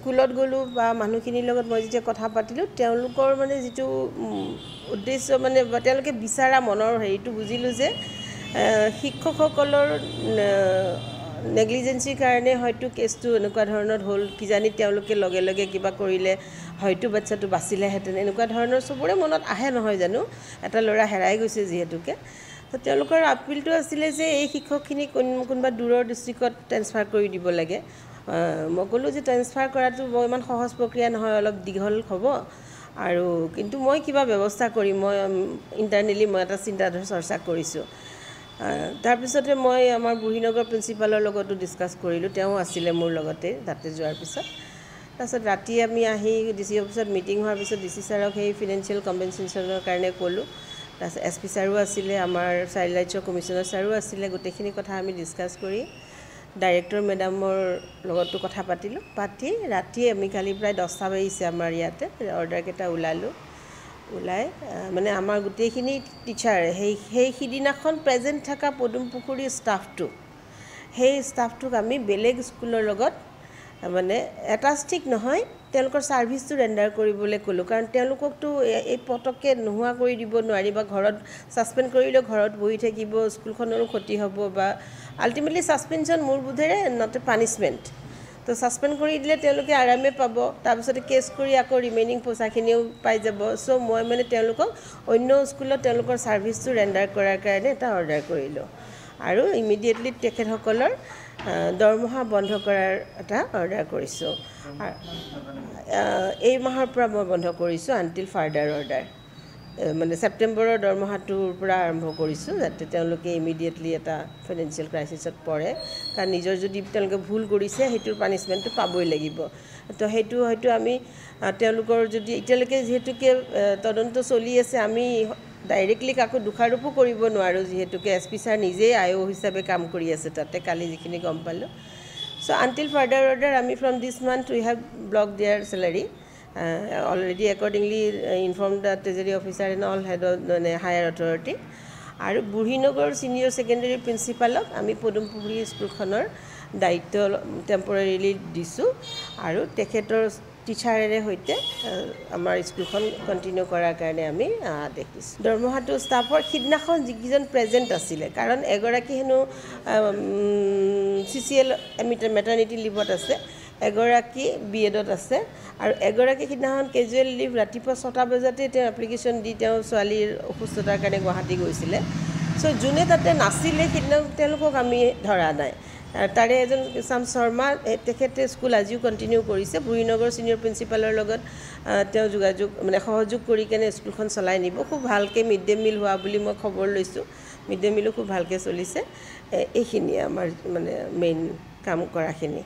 স্কুলত গ'লোঁ বা মানুহখিনিৰ লগত মই যেতিয়া কথা পাতিলোঁ তেওঁলোকৰ মানে যিটো উদ্দেশ্য মানে তেওঁলোকে বিচৰা মনৰ হেৰিটো বুজিলোঁ যে শিক্ষকসকলৰ নেগলিজেঞ্চিৰ কাৰণে হয়তো কেছটো এনেকুৱা ধৰণৰ হ'ল কিজানি তেওঁলোকে লগে লগে কিবা কৰিলে হয়তো বাচ্ছাটো বাচিলেহেঁতেন এনেকুৱা ধৰণৰ চবৰে মনত আহে নহয় জানো? এটা ল'ৰা হেৰাই গৈছে যিহেতুকে। তো তেওঁলোকৰ আপিলটো আছিলে যে এই শিক্ষকখিনি কোন কোনোবা দূৰৰ ডিষ্ট্ৰিক্টত ট্ৰেন্সফাৰ কৰি দিব লাগে। মই ক'লোঁ যে ট্ৰেন্সফাৰ কৰাটো বৰ ইমান সহজ প্ৰক্ৰিয়া নহয় অলপ দীঘল হ'ব। আৰু কিন্তু মই কিবা ব্যৱস্থা কৰিম মই ইণ্টাৰনেলি মই এটা চিন্তাধাৰা চৰ্চা কৰিছোঁ। তাৰপিছতে মই আমাৰ বুঢ়ীনগৰ প্ৰিন্সিপালৰ লগতো ডিছকাছ কৰিলোঁ তেওঁ আছিলে মোৰ লগতে তাতে যোৱাৰ পিছত। তাৰপিছত ৰাতি আমি আহি ডি চি অফিচত মিটিং হোৱাৰ পিছত ডি চি ছাৰক সেই ফিনেন্সিয়েল কম্পেনচেশ্যনৰ কাৰণে ক'লোঁ। তাৰপিছত এছ পি ছাৰো আছিলে আমাৰ চাইল্ড ৰাইটছৰ কমিশ্যনাৰ ছাৰো আছিলে গোটেইখিনি কথা আমি ডিছকাছ কৰি ডাইৰেক্টৰ মেডামৰ লগতো কথা পাতিলোঁ। পাতি ৰাতি আমি কালি প্ৰায় দহটা বাজিছে আমাৰ ইয়াতে। অৰ্ডাৰকেইটা ওলালোঁ। ওলাই মানে আমাৰ গোটেইখিনি টিচাৰ সেই সেই সিদিনাখন প্ৰেজেণ্ট থকা পদুম পুখুৰীৰ ষ্টাফটো সেই ষ্টাফটোক আমি বেলেগ স্কুলৰ লগত মানে এটাচ ঠিক নহয় তেওঁলোকৰ ছাৰ্ভিচটো ৰেণ্ডাৰ কৰিবলৈ ক'লোঁ। কাৰণ তেওঁলোককতো এই পটককৈ নোহোৱা কৰি দিব নোৱাৰি বা ঘৰত ছাছপেণ্ড কৰিলেও ঘৰত বহি থাকিব স্কুলখনৰো ক্ষতি হ'ব বা আল্টিমেটলি ছাছপেনশ্যন মোৰ বোধেৰে নট এ পানিছমেণ্ট তো ছাছপেণ্ড কৰি দিলে তেওঁলোকে আৰামে পাব তাৰপিছতে কেছ কৰি আকৌ ৰিমেইনিং পইচাখিনিও পাই যাব। চ' মই মানে তেওঁলোকক অন্য স্কুলত তেওঁলোকৰ ছাৰ্ভিচটো ৰেণ্ডাৰ কৰাৰ কাৰণে এটা অৰ্ডাৰ কৰিলোঁ। আৰু ইমিডিয়েটলি তেখেতসকলৰ দৰমহা বন্ধ কৰাৰ এটা অৰ্ডাৰ কৰিছোঁ। এই মাহৰ পৰা মই বন্ধ কৰিছোঁ আনটিল ফাৰ্ডাৰ অৰ্ডাৰ মানে ছেপ্টেম্বৰৰ দৰমহাটোৰ পৰা আৰম্ভ কৰিছোঁ যাতে তেওঁলোকে ইমিডিয়েটলি এটা ফাইনেন্সিয়েল ক্ৰাইচিছত পৰে। কাৰণ নিজৰ যদি তেওঁলোকে ভুল কৰিছে সেইটোৰ পানিছমেণ্টটো পাবই লাগিব। তো সেইটো হয়তো আমি তেওঁলোকৰ যদি এতিয়ালৈকে যিহেতুকে তদন্ত চলি আছে আমি ডাইৰেক্টলি কাকো দোষাৰোপো কৰিব নোৱাৰোঁ যিহেতুকে এছ পি ছাৰ নিজেই আই অ' হিচাপে কাম কৰি আছে তাতে কালি যিখিনি গম পালোঁ। চ' আনটিল ফাৰ্ডাৰ অৰ্ডাৰ আমি from this month we have block their salary already accordingly inform the treasury officer and all head মানে হায়াৰ অথৰিটি আৰু বুঢ়ীনগৰ ছিনিয়ৰ ছেকেণ্ডেৰী প্ৰিন্সিপালক আমি পদুমপুখুৰী স্কুলখনৰ দায়িত্ব টেম্পৰেৰিলি দিছোঁ। আৰু তেখেতৰ টিচাৰেৰে সৈতে আমাৰ স্কুলখন কণ্টিনিউ কৰাৰ কাৰণে আমি আদেশ দিছোঁ দৰমহাটো ষ্টাফৰ সিদিনাখন যিকেইজন প্ৰেজেণ্ট আছিলে কাৰণ এগৰাকী হেনো চি চি এল মেটাৰ্নিটি লিভত আছে এগৰাকী বি এডত আছে আৰু এগৰাকী সিদিনাখন কেজুৱেল লিভ ৰাতিপুৱা ছটা বজাতে তেওঁ এপ্লিকেশ্যন দি তেওঁ ছোৱালীৰ অসুস্থতাৰ কাৰণে গুৱাহাটী গৈছিলে। চ' যোনে তাতে নাছিলে সিদিনা তেওঁলোকক আমি ধৰা নাই। তাৰে এজন চাম শৰ্মা তেখেতে স্কুল আজিও কণ্টিনিউ কৰিছে। বুঢ়ীনগৰ ছিনিয়ৰ প্ৰিন্সিপালৰ লগত তেওঁ যোগাযোগ মানে সহযোগ কৰি কেনে স্কুলখন চলাই নিব। খুব ভালকৈ মিড ডে মিল হোৱা বুলি মই খবৰ লৈছোঁ। মিড ডে মিলো খুব ভালকৈ চলিছে। এইখিনিয়ে আমাৰ মানে মেইন কাম কৰাখিনি।